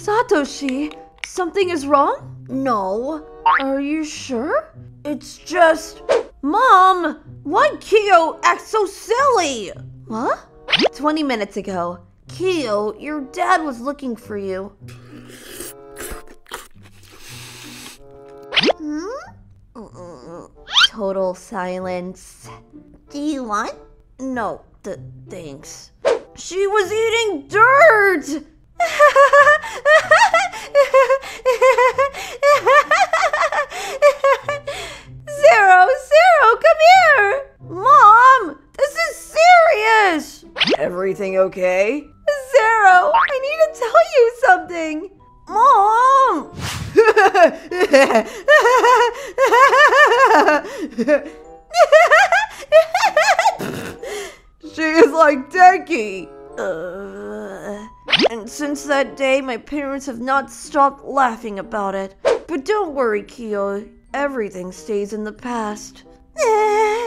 Satoshi, something is wrong? No, Are you sure? it's just. Mom, why Kyo act so silly? What? 20 minutes ago. Kyo, your dad was looking for you. Hmm? Total silence. Do you want? No, th- thanks. She was eating dirt! Zero, Zero, come here! Mom, this is serious! Everything okay? Zero, I need to tell you something! Mom! She is like Denki. Uh, and since that day, my parents have not stopped laughing about it. But don't worry, Kyo. Everything stays in the past.